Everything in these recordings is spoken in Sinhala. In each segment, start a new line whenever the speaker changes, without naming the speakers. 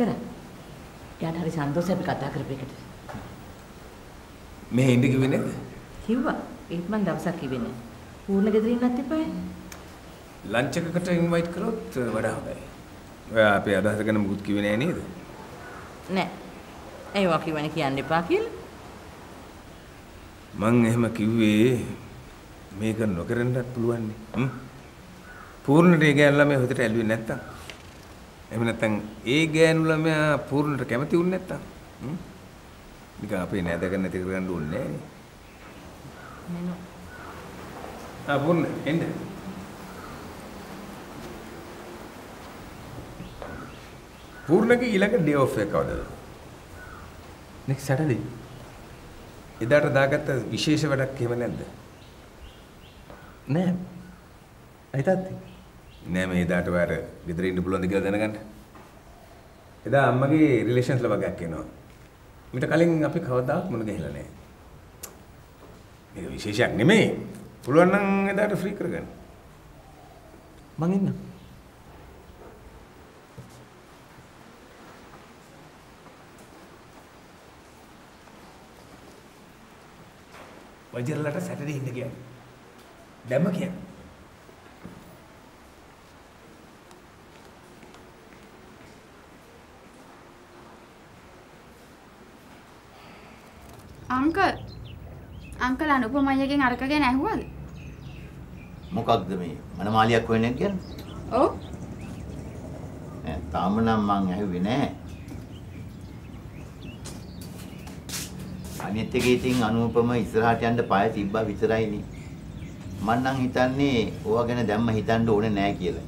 කරා. එයාට හරි සන්තෝෂයි අපි කතා කරපු එකට.
මෙහෙ ඉන්න කිව්වේ නේද?
කිව්වා. ඒත් මං දවසක් කිව්වේ නෑ. පූර්ණ ගෙදර ඉන්නත් එපායි.
ලන්ච් එකකට ඉන්වයිට් කරොත් වඩා හොඳයි. ඔයා අපේ අදහස ගැන මුකුත් කිව්වේ නෑ නේද?
නෑ. ඒවා කිව්වනේ කියන්න එපා කියලා.
මං එහෙම කිව්වේ මේක නොකරන්නත් පුළුවන් නේ. පූර්ණට ඒ ගෑනු ළමයා හොදට ඇල්ලුවේ නැත්තම්. එහෙම නැත්තම් ඒ ගෑනු ළමයා පූර්ණට කැමති වුනේ නැත්තම්. නිකන් අපේ නෑදකන් නැති කරගන්න ඕනේ නෑනේ.
නේනෝ.
ආ පූර්ණ එන්න. පූර්ණගේ ඊළඟ ඩේ ඔෆ් එක කවදද? Next Saturday. එදාට දාගත්ත විශේෂ වැඩක් එහෙම නැද්ද?
නෑ. ඇයි තාත්තේ?
නෑ මේ එදාට ඔයාලට ගෙදර ඉන්න පුළුවන්ද කියලා දැනගන්න. එදා අම්මගේ රිලේෂන්ස් ලබගයක් එනවා. මීට කලින් අපි කවදාවත් මුණ ගැහිලා නෑ. මේක විශේෂයක් නෙමෙයි. පුළුවන් නම් එදාට ෆ්‍රී කරගන්න.
මං එන්නම්.
වජිරලට සැටර්ඩේ ඉන්න කියන්නේ. දැම්ම කියන්නේ.
අංකල් අංකල් අනුපම අයියගෙන් අරක ගැන ඇහුවද?
මොකක්ද මේ මනමාලියක් වෙන්නේ කියන්නේ?
ඔව්.
නෑ තාම නම් මං ඇහුවේ නෑ. අනිත් එකේ ඉතින් අනුපම ඉස්සරහට යන්න පාය තිබ්බා විතරයිනේ. මං නම් හිතන්නේ ඕවා ගැන දැම්ම හිතන්න ඕනේ නෑ කියලා.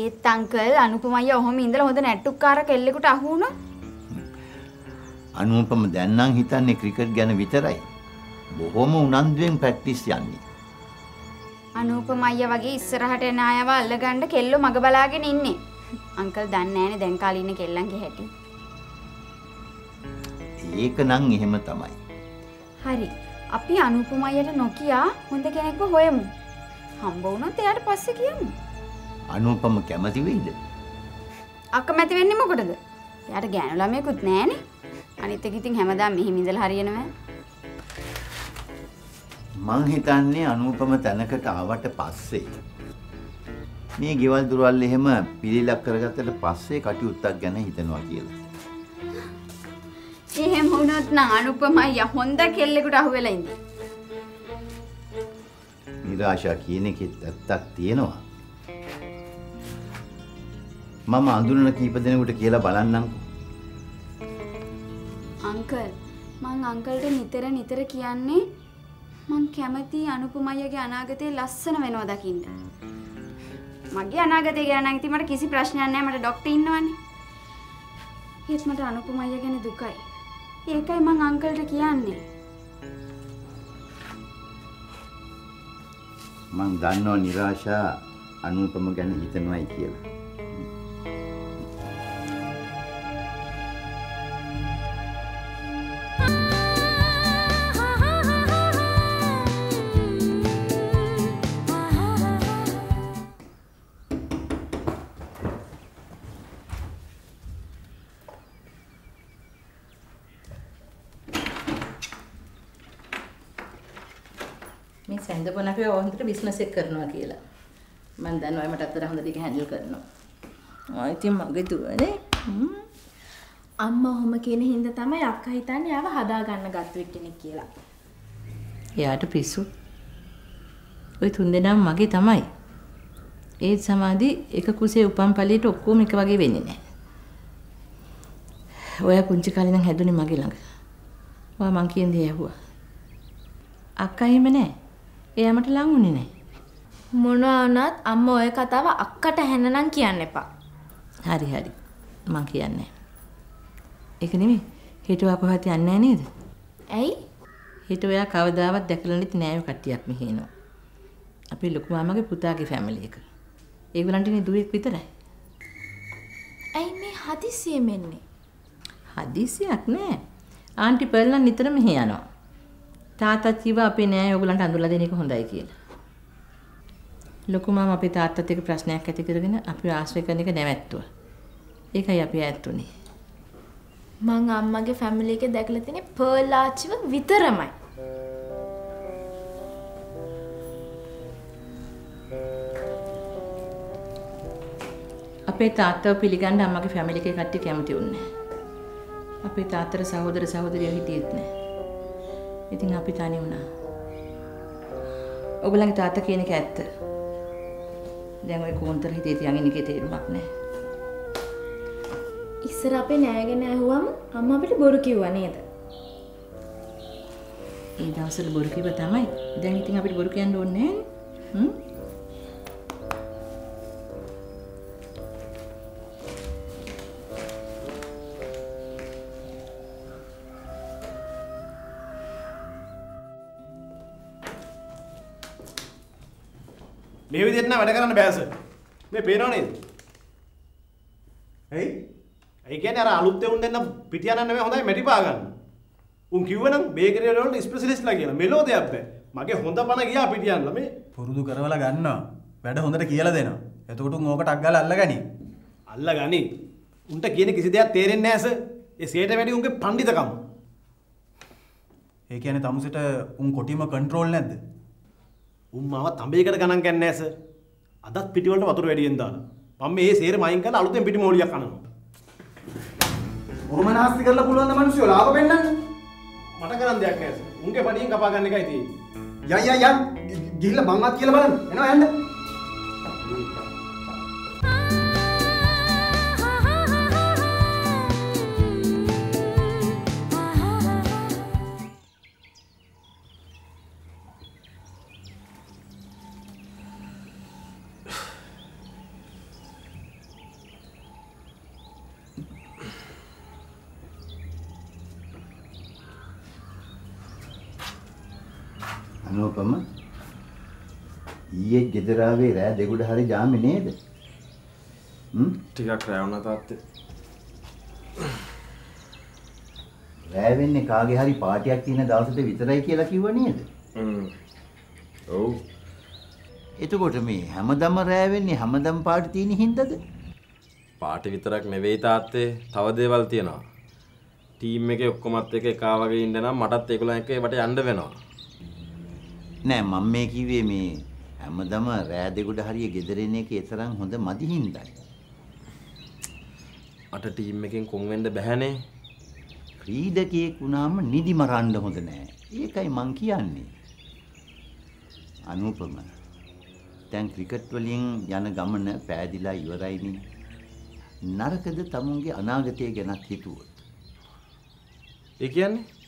ඒත් අංකල් අනුපම අයියා ඔහොම ඉඳලා හොඳ නැට්ටුක්කාර කෙල්ලෙකුට අහු වුණා.
අනුපම දැන් නම් හිතන්නේ ක්‍රිකට් ගැන විතරයි. බොහොම උනන්දුවෙන් ප්‍රැක්ටිස් යන්නේ.
අනුපම අයියා වගේ ඉස්සරහට එන අයව අල්ලගන්න කෙල්ලෝ මග බලාගෙන ඉන්නේ. අංකල් දන්නේ නැහනේ දැන් කාලේ ඉන්න කෙල්ලන්ගේ හැටි.
ඒක නම් එහෙම තමයි.
හරි. අපි අනුපම අයියට නොකියා හොඳ කෙනෙක්ව හොයමු. හම්බ වුණොත් එයාට පස්සේ කියමු.
අනුපම කැමති වෙයිද?
අකමැති වෙන්නේ මොකටද? එයාට ගෑනු ළමයෙකුත් නැහනේ. අනිත් එක ඉතින් හැමදාම මෙහෙම ඉඳලා හරියනවා.
මං හිතන්නේ අනුපම තැනකට ආවට පස්සේ මේ ගෙවල් දොරවල් එහෙම පිළිලක් කරගත්තට පස්සේ කටයුත්තක් ගැන හිතනවා කියලා.
එහෙම වුණොත් නම් අනුපම අයියා හොඳ කෙල්ලෙකුට අහු වෙලා ඉන්නේ.
නිරාශා කියන එකෙත් ඇත්තක් තියෙනවා. මම අඳුනන කීප දෙනෙකුට කියලා බලන්නම්කෝ.
අංකල් මං අංකල්ට නිතර නිතර කියන්නේ මං කැමති අනුපම අයියාගේ අනාගතේ ලස්සන වෙනවා දකින්න. මගේ අනාගතය ගැන නම් ඉතින් මට කිසි ප්‍රශ්නයක් නැහැ මට ડોක්ටර් ඉන්නවනේ. ඒත් මට අනුපම අයියා ගැන දුකයි. ඒකයි මං අංකල්ට කියන්නේ.
මං දන්නවා නිරාශා අනුපම ගැන හිතනවායි කියලා.
මේ සැඳපොන අපි හොඳට බිස්නස් එක කරනවා කියලා. මම දන්නවා මට අතර හොඳට ඒක හැන්ඩල් කරනවා. ආ ඉතින් මගේ දුවනේ.
අම්මා ඔහොම කියන හින්දා තමයි අක්කා හිතන්නේ ආව හදා ගන්න ගත්ත කෙනෙක් කියලා.
එයාට පිස්සු. ওই තුන්දෙනාම මගේ තමයි. ඒ සමාධි එක කුසේ උපන් පළියට ඔක්කොම එක වගේ වෙන්නේ නැහැ. ඔයා පුංචි කාලේ නම් හැදුනේ මගේ ළඟ. ඔයා මං කියන දේ ඇහුවා. අක්කා එහෙම නැහැ. එයා මට ලං වුණේ නැහැ.
මොනවා වුණත් අම්මා ඔය කතාව අක්කට හැනනම් කියන්න එපා.
හරි හරි. මං කියන්නේ. ඒක නෙමෙයි. හෙට ඔයා කොහොමද යන්නේ නේද?
ඇයි?
හෙට ඔයා කවදාවත් දැකලා නැති නෑයෝ කට්ටියක් මෙහි එනවා. අපේ ලොකු මාමගේ පුතාගේ ෆැමිලි එක. ඒගොල්ලන්ට නේ දුවෙක් විතරයි.
ඇයි මේ හදිසියෙ මෙන්නේ?
හදිසියක් නෑ. ආන්ටි පර්ලන් නිතර මෙහි යනවා. තාත්තා කිව්වා අපේ නෑ ඔයගලන්ට අඳුරලා දෙන එක හොඳයි කියලා. ලොකු මාම අපේ තාත්තත් එක්ක ප්‍රශ්නයක් ඇති කරගෙන අපිව ආශ්‍රය කරන එක නැවැත්තුවා. ඒකයි අපි ඈත් උනේ.
මං අම්මගේ ෆැමිලි එක දැකලා තියෙන්නේ පර්ල් ආච්චිව විතරමයි.
අපේ තාත්තව පිළිගන්න අම්මගේ ෆැමිලි එකේ කට්ටිය කැමති වුණේ අපේ තාත්තට සහෝදර සහෝදරියෝ හිටියෙත් නෑ. ඉතින් අපි තනි වුණා. ඔයගලගේ තාත්තා කියන එක ඇත්ත. දැන් ওই කෝන්තර හිතේ තියන් ඉන්න තේරුමක් නෑ.
ඉස්සර අපේ නෑගෙන ඇහුවම අම්මා අපිට බොරු කිව්වා නේද?
ඒ දවස්වල බොරු කිව්ව තමයි. දැන් ඉතින් අපිට බොරු කියන්න ඕනේ නෑනේ. හ්ම්?
නම් වැඩ කරන්න බෑස. මේ පේනව නේද?
ඇයි?
ඒ කියන්නේ අර අලුත් එවුන් දෙන්න පිටියනන්න නෙමෙයි හොඳයි මැටි පා ගන්න. උන් කිව්වනම් බේකරි වල ස්පෙෂලිස්ට්ලා කියලා. මෙලෝ දෙයක් බෑ. මගේ හොඳ පණ ගියා පිටියන්ලා මේ.
පුරුදු කරවලා ගන්නවා. වැඩ හොඳට කියලා දෙනවා. එතකොට උන් ඕකට අග්ගාලා අල්ලගනි.
අල්ල ගනි. උන්ට කියන කිසි දෙයක් තේරෙන්නේ නැහැ සර්. ඒ සේට වැඩි උන්ගේ පඬිතකම.
ඒ කියන්නේ තමුසෙට උන් කොටිම කන්ට්‍රෝල් නැද්ද?
උන් මාව තඹයකට ගණන් ගන්නේ නැහැ සර්. අදත් පිටි වලට වතුර වැඩියෙන් දාලා. මම මේ සේරම අයින් කරලා අලුතෙන් පිටි මෝලියක් කනවා.
ඔහොම නාස්ති කරලා පුළුවන් ද මිනිස්සු ලාභ පෙන්නන්න?
මට කරන්න දෙයක් නැහැ. උන්ගේ පඩියෙන් කපා ගන්න එකයි තියෙන්නේ.
යන් යන් යන් ගිහිල්ලා මංවත් කියලා බලන්න. එනවා යන්න.
අනෝපම ඊයේ ගෙදර ආවේ රෑ දෙගුඩ හරි ජාමේ නේද? හ්ම්
ටිකක් රෑ වුණා තාත්තේ.
රෑ වෙන්නේ කාගේ හරි පාටියක් තියෙන දවසට විතරයි කියලා කිව්ව නේද?
හ්ම්. ඔව්.
එතකොට මේ හැමදම රෑ වෙන්නේ හැමදම පාටි තියෙන හින්දාද?
පාටි විතරක් නෙවෙයි තාත්තේ තව දේවල් තියෙනවා. ටීම් එකේ ඔක්කොමත් එක එකා වගේ ඉන්න නම් මටත් ඒගොල්ලන් එක්ක ඒවට යන්න වෙනවා.
නෑ මම මේ කිව්වේ මේ හැමදම රෑ දෙගුඩ හරිය ගෙදර එන එක ඒ තරම් හොඳ මදි හින්දායි.
මට ටීම් එකෙන් කොන් වෙන්න බැහැනේ.
ක්‍රීඩකයෙක් වුණාම නිදි මරන්න හොඳ නෑ. ඒකයි මං කියන්නේ. අනූපම. දැන් ක්‍රිකට් වලින් යන ගමන පෑදිලා ඉවරයිනේ. නරකද තමුන්ගේ අනාගතය ගැනත් හිතුවොත්.
ඒ කියන්නේ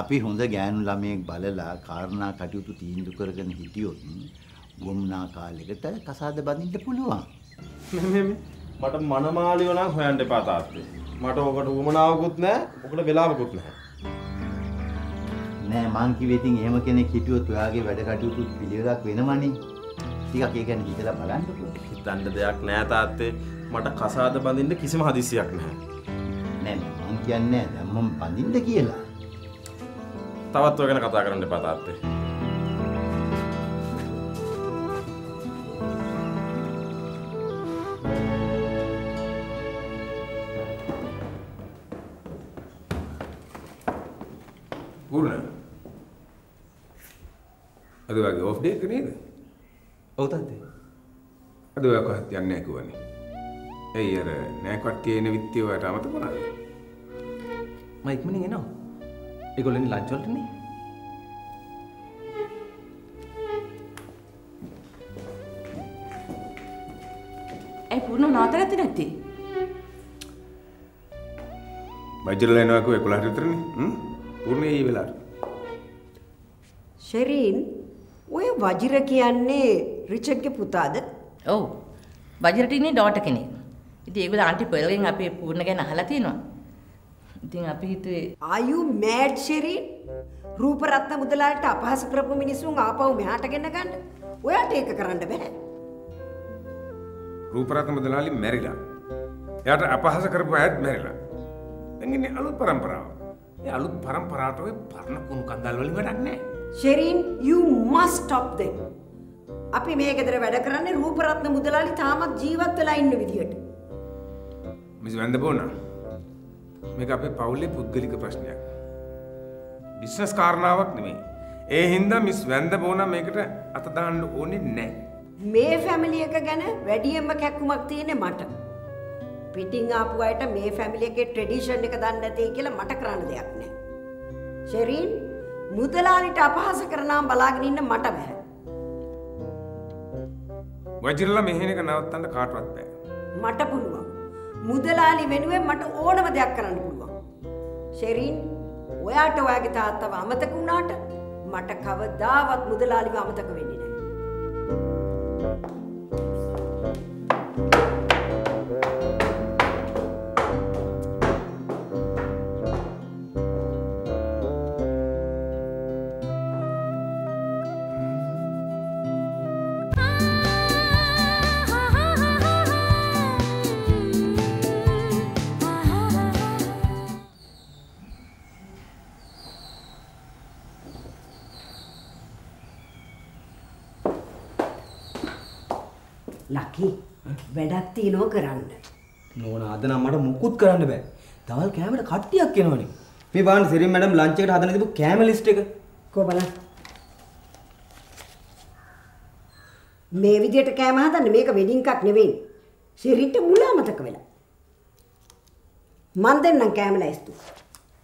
අපි හොඳ ගෑනු ළමයෙක් බලලා කාරණා කටයුතු තීන්දුව කරගෙන හිටියොත් ගොම්නා කාලෙකට කසාද බඳින්න පුළුවන්.
මට මනමාලිව නම් හොයන්න එපා තාත්තේ. මට ඔකට උවමනාවකුත් නැහැ, ඔකට වෙලාවකුත් නැහැ.
නෑ මං කිව්වේ ඉතින් එහෙම කෙනෙක් හිටියොත් ඔයාගේ වැඩ කටයුතු පිළිවෙලක් වෙනවනේ. ටිකක් ඒ ගැන හිතලා බලන්නකෝ.
හිතන්න දෙයක් නැහැ තාත්තේ. මට කසාද බඳින්න කිසිම හදිස්සියක් නැහැ.
නෑ නෑ මං කියන්නේ දැන් මම බඳින්න කියලා.
තවත් ඔය ගැන කතා කරන්න එපා තාත්තේ.
පූර්ණ. අද වගේ ඔෆ් ඩේ එක නේද?
ඔව් තාත්තේ.
අද ඔයා කොහෙත් යන්නේ නැහැ කිව්වනේ. ඇයි අර නෑ කට්ටිය එන විත්තිය ඔයාට අමතක වුණාද?
මම ඉක්මනින් එනවා. ඒගොල්ලෝ ලන්ච් වලටනේ.
ඇයි පුරුණ නවතගත්තේ නැත්තේ?
බජරලා එනවා කිව්ව 11ට විතරනේ. හ්ම්. පූර්ණ ඒ වෙලාවට.
ෂෙරීන් ඔය වජිර කියන්නේ රිචඩ්ගේ පුතාද?
ඔව්. බජරට ඉන්නේ ඩෝටර් කෙනෙක්. ඉතින් ඒගොල්ලෝ ආන්ටි පර්ල්ගෙන් අපේ පූර්ණ ගැන අහලා තියෙනවා. ඉතින් අපි හිතුවේ
ආයු මෑඩ් ෂෙරින් රූපරත්න මුදලාලට අපහාස කරපු මිනිසුන් ආපහු මෙහාට ගෙන ගන්න. ඔයාට ඒක කරන්න බෑ.
රූපරත්න මුදලාලි මැරිලා. එයාට අපහාස කරපු අයත් මැරිලා. දැන් ඉන්නේ අලුත් પરම්පරාව. ඒ අලුත් પરම්පරාවට ඔය පරණ කුණු කන්දල් වලින් වැඩක් නෑ.
ෂෙරින් you must stop them. අපි මේ ගෙදර වැඩ කරන්නේ රූපරත්න මුදලාලි තාමත් ජීවත් වෙලා ඉන්න විදියට.
මිස් වැන්දබෝනා මේක අපේ පවුලේ පුද්ගලික ප්‍රශ්නයක්. බිස්නස් කාරණාවක් නෙමෙයි. ඒ හින්දා මිස් වැඳබෝනා මේකට අත දාන්න ඕනේ නැහැ.
මේ ෆැමිලි එක ගැන වැඩියෙන්ම කැක්කුමක් තියෙන්නේ මට. පිටින් ආපු අයට මේ ෆැමිලි එකේ ට්‍රෙඩිෂන් එක දන්නේ නැtei කියලා මට කරන්න දෙයක් නැහැ. ෂෙරින් මුදලාලිට අපහාස කරනාම බලාගෙන ඉන්න මට බෑ.
වජිරලා මෙහෙන එක නවත්තන්න කාටවත් බෑ.
මට පුළුවන්. මුදලාලි වෙනුවෙන් මට ඕනම දෙයක් කරන්න පුළුවන්. ෂෙරින් ඔයාට ඔයාගේ තාත්තව අමතක වුණාට මට කවදාවත් මුදලාලිව අමතක වෙන්නේ වැඩක් තියෙනවා කරන්න.
නෝන අද නම් මට මුකුත් කරන්න බෑ. දවල් කෑමට කට්ටියක් එනවනේ. මේ බලන්න සිරින් මැඩම් ලන්ච් එකට හදන දීපු කෑම ලිස්ට් එක.
කෝ බලන්න. මේ විදියට කෑම හදන්න මේක වෙඩින් එකක් නෙවෙයි. සිරිට මුල අමතක වෙලා. මන් දෙන්නම් කෑම ලැයිස්තු.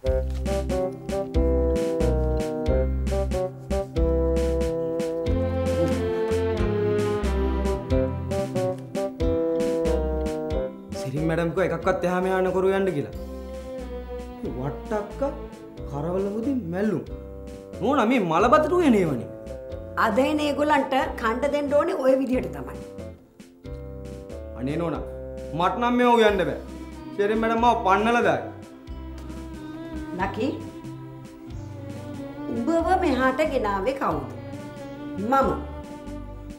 සිරින් මැඩම් කෝ එකක්වත් එහා මෙහා නොකරු යන්න කියලා. වට්ටක්ක කරවල මුදින් මැල්ලුම්. නෝන මේ මලබතට උයනේවනේ.
අද එන ඒගොල්ලන්ට කණ්ඩ දෙන්න ඕනේ ওই විදියට තමයි.
අනේ නෝන මට නම් මේ උයන්න බෑ. සිරින් මැඩම් මාව පන්නලා දායි.
ලකි උඹව මෙහාට ගෙනාවේ කවුද? මම.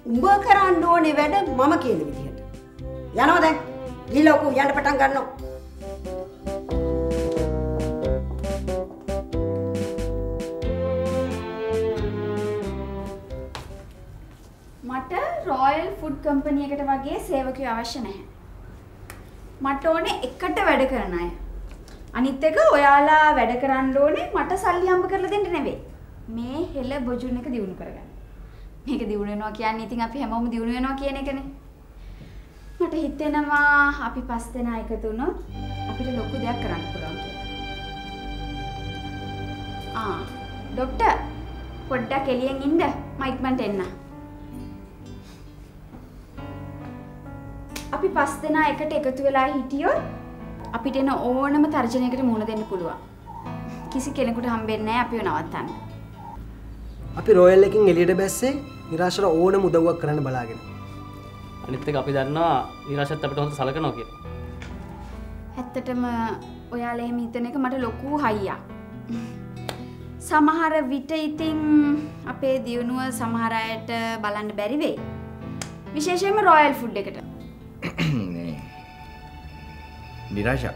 උඹ කරන්න ඕනේ වැඩ මම කියන විදිහට. යනවා දැන්. ගිහලා ඔකෝ යන්න පටන් ගන්නවා.
මට රොයල් ෆුඩ් කම්පනි එකට වගේ සේවකයෝ අවශ්‍ය නැහැ. මට ඕනේ එකට වැඩ කරන අය. අනිත් එක ඔයාලා වැඩ කරන්න ඕනේ මට සල්ලි හම්බ කරලා දෙන්න නෙවෙයි. මේ හෙළ බොජුන් එක දිනු කරගන්න. මේක දිනු වෙනවා කියන්නේ ඉතින් අපි හැමෝම දිනු වෙනවා කියන එකනේ. මට හිතෙනවා අපි පස් දෙනා එකතු වුණොත් අපිට ලොකු දෙයක් කරන්න පුළුවන් කියලා. ආ ડોක්ටර් පොඩ්ඩක් එළියෙන් ඉන්න මම ඉක්මනට එන්න. අපි පස් දෙනා එකට එකතු වෙලා හිටියොත් අපිට එන ඕනම තර්ජනයකට මුහුණ දෙන්න පුළුවන්. කිසි කෙනෙකුට හම්බෙන්නේ නැහැ අපිව නවත්තන්න.
අපි රෝයල් එකකින් එළියට බැස්සේ නිරාශර ඕනම උදව්වක් කරන්න බලාගෙන.
අනිත් එක අපි දන්නවා නිරාශත් අපිට හොඳ සලකනවා කියලා.
ඇත්තටම ඔයාලා එහෙම හිතන එක මට ලොකු හයියක්. සමහර විට ඉතින් අපේ දියුණුව සමහර අයට බලන්න බැරි වෙයි. විශේෂයෙන්ම රොයල් ෆුඩ් එකට.
නේ. නිරාශා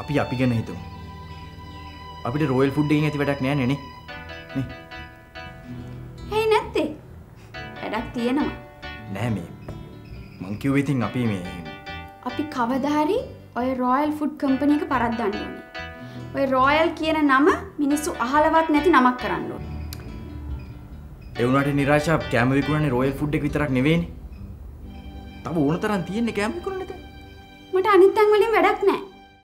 අපි අපි ගැන හිතමු. අපිට රෝයල් ෆුඩ් එකකින් ඇති වැඩක් නෑ නේ නේ.
ඇයි නැත්තේ? වැඩක් තියෙනවා.
නෑ මේ මං කිව්වේ ඉතින් අපි මේ
අපි කවදා හරි ඔය රොයල් ෆුඩ් කම්පනි එක පරද්දන්න ඕනේ. ඔය රොයල් කියන නම මිනිස්සු අහලවත් නැති නමක් කරන්න ඕනේ.
ඒ වුණාට නිරාශා කෑම විකුණන්නේ රෝයල් ෆුඩ් එක විතරක් නෙවෙයිනේ. තව ඕන තරම් තියෙන්නේ කෑම විකුණන්න දැන්.
මට අනිත් තැන් වලින් වැඩක් නැහැ.